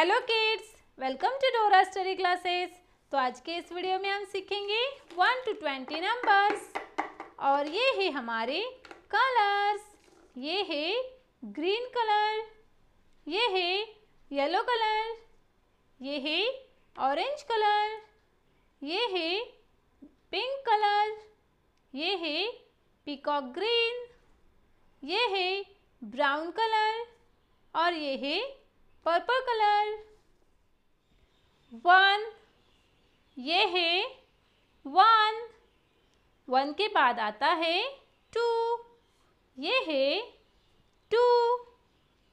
Hello kids, welcome to Dora study classes. तो आज के इस वीडियो में हम सीखेंगे वन टू ट्वेंटी नंबर्स। और ये है हमारे कलर्स। ये है ग्रीन कलर, ये है येलो कलर, ये है ऑरेंज कलर, ये है पिंक कलर, ये है पीकॉक ग्रीन, ये है ब्राउन कलर और ये है पर्पल कलर। वन, ये है। वन वन के बाद आता है टू। ये है। टू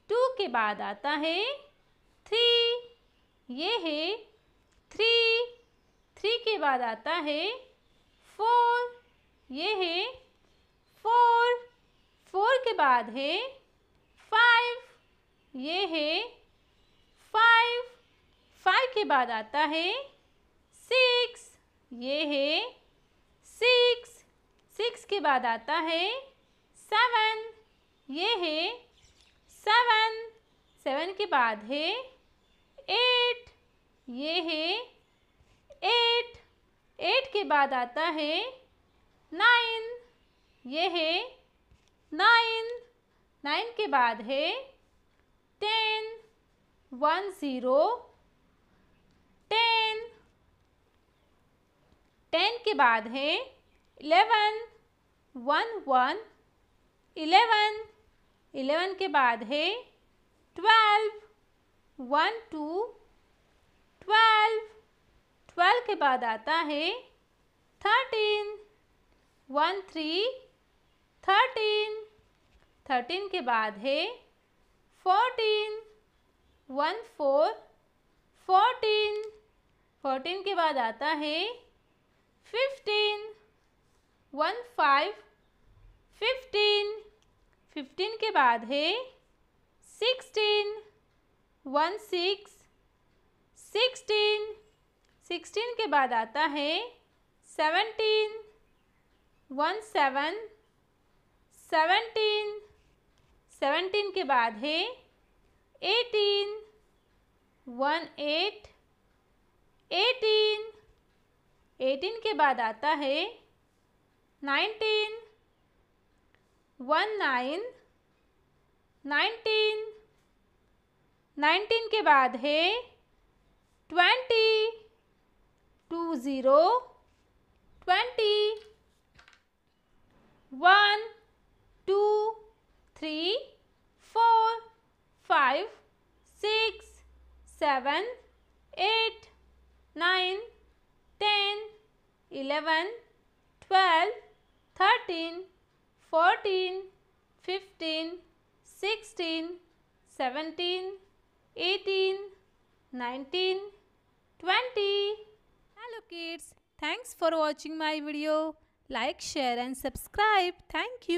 टू के बाद आता है थ्री। ये है। थ्री थ्री के बाद आता है फोर। ये है। फोर फोर के बाद है फाइव। ये है। के बाद आता है सिक्स ये है सिक्स सिक्स के बाद आता है सेवन ये है सेवन सेवन के बाद है एट ये है एट एट के बाद आता है नाइन ये है नाइन नाइन के बाद है ten one zero ten ten के बाद है, eleven, one one, eleven eleven के बाद है, twelve, one, two, twelve twelve के बाद आता है, thirteen, one, three, thirteen thirteen के बाद है, fourteen, one, four, fourteen fourteen के बाद आता है fifteen one five fifteen fifteen के बाद है sixteen one six sixteen sixteen के बाद आता है seventeen one seven seventeen seventeen के बाद है eighteen one eight eighteen eighteen के बाद आता है nineteen, one nine, nineteen nineteen के बाद है twenty, two zero, twenty, one, two, three, four, five, six, seven, eight, nine, ten 11, 12, 13, 14, 15, 16, 17, 18, 19, 20. Hello kids, thanks for watching my video. Like, share and subscribe. Thank you.